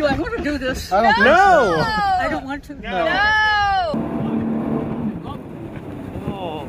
Do I want to do this? I don't no! no! I don't want to. No. no. Oh,